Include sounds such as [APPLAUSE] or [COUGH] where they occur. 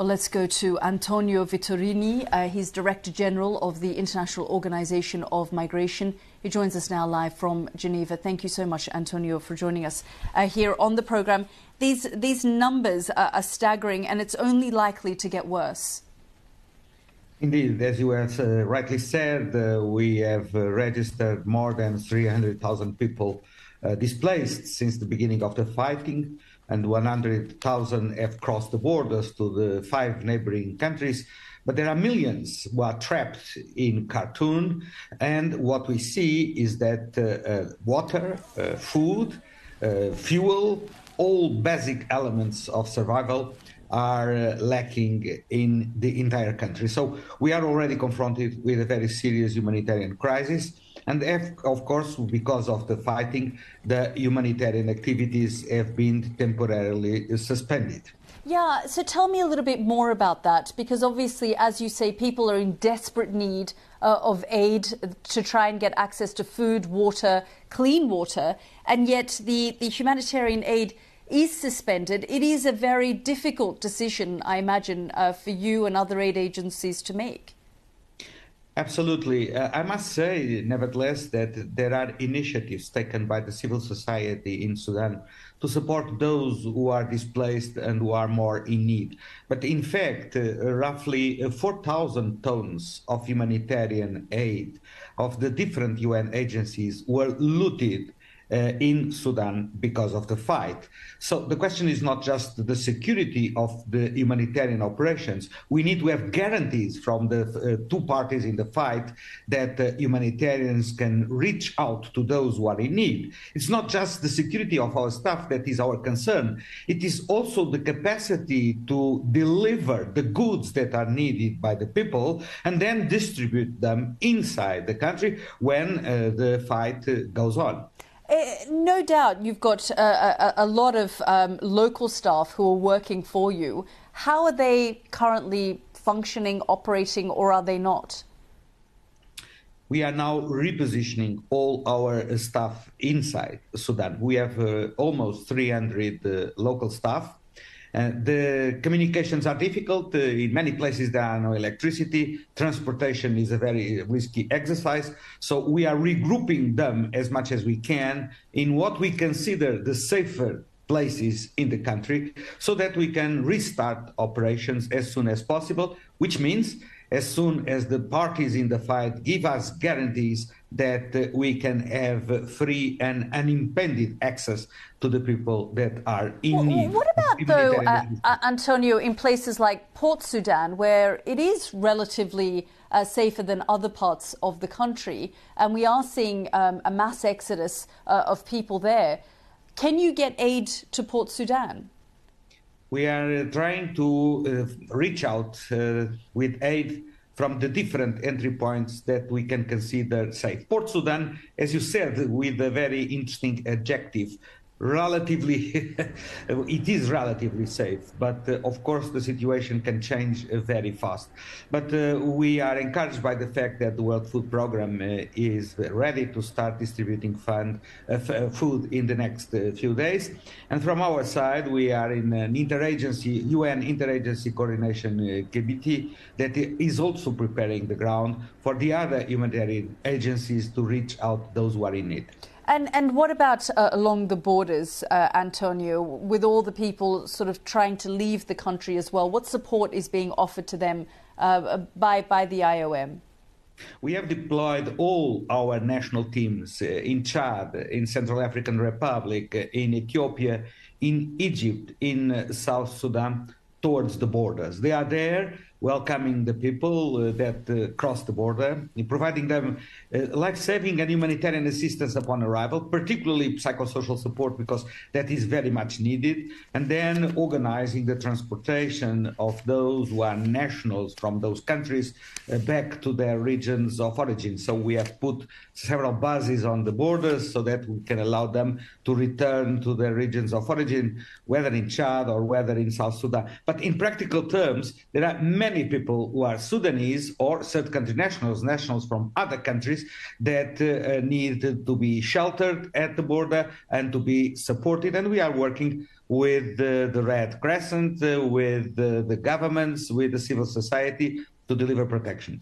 Well, let's go to Antonio Vitorino. Uh, he's Director General of the International Organization of Migration. He joins us now live from Geneva. Thank you so much, Antonio, for joining us uh, here on the program. These, these numbers are, are, staggering, and it's only likely to get worse. Indeed, as you have uh, rightly said, uh, we have uh, registered more than 300,000 people uh, displaced since the beginning of the fighting and 100,000 have crossed the borders to the five neighboring countries. But there are millions who are trapped in Khartoum, and what we see is that uh, uh, water, uh, food, uh, fuel, all basic elements of survival are uh, lacking in the entire country. So we are already confronted with a very serious humanitarian crisis. And of course, because of the fighting, the humanitarian activities have been temporarily suspended. Yeah, so tell me a little bit more about that, because obviously, as you say, people are in desperate need uh, of aid to try and get access to food, water, clean water, and yet the, the humanitarian aid is suspended. It is a very difficult decision, I imagine, uh, for you and other aid agencies to make. Absolutely. Uh, I must say, nevertheless, that there are initiatives taken by the civil society in Sudan to support those who are displaced and who are more in need. But in fact, uh, roughly uh, 4,000 tons of humanitarian aid of the different UN agencies were looted in Sudan because of the fight. So the question is not just the security of the humanitarian operations. We need to have guarantees from the uh, two parties in the fight that uh, humanitarians can reach out to those who are in need. It's not just the security of our staff that is our concern. It is also the capacity to deliver the goods that are needed by the people and then distribute them inside the country when uh, the fight uh, goes on. Uh, no doubt you've got a, a, a lot of um, local staff who are working for you. How are they currently functioning, operating, or are they not? We are now repositioning all our staff inside Sudan. We have uh, almost 300 uh, local staff uh, the communications are difficult. Uh, in many places, there are no electricity. Transportation is a very risky exercise. So we are regrouping them as much as we can in what we consider the safer places in the country so that we can restart operations as soon as possible, which means as soon as the parties in the fight give us guarantees that uh, we can have free and unimpeded access to the people that are in well, need. What about, though, uh, uh, Antonio, in places like Port Sudan, where it is relatively uh, safer than other parts of the country, and we are seeing um, a mass exodus uh, of people there? Can you get aid to Port Sudan? We are uh, trying to reach out with aid from the different entry points that we can consider safe. Port Sudan, as you said, with a very interesting adjective, relatively [LAUGHS] it is relatively safe but uh, of course the situation can change uh, very fast. But uh, we are encouraged by the fact that the world food program uh, is ready to start distributing fund, uh, uh, food in the next few days. And from our side we are in an interagency un interagency coordination committee that is also preparing the ground for the other humanitarian agencies to reach out those who are in need and, and what about uh, along the borders, uh, Antonio, with all the people sort of trying to leave the country as well? What support is being offered to them uh, by, by the IOM? We have deployed all our national teams uh, in Chad, in Central African Republic, uh, in Ethiopia, in Egypt, in uh, South Sudan, towards the borders. They are there welcoming the people uh, that uh, cross the border, providing them uh, life-saving and humanitarian assistance upon arrival, particularly psychosocial support because that is very much needed, and then organizing the transportation of those who are nationals from those countries back to their regions of origin. So we have put several buses on the borders so that we can allow them to return to their regions of origin, whether in Chad or whether in South Sudan. But in practical terms, there are many many people who are Sudanese or third country nationals, nationals from other countries that uh, need to be sheltered at the border and to be supported. And we are working with the, Red Crescent, uh, with the governments, with the civil society to deliver protection.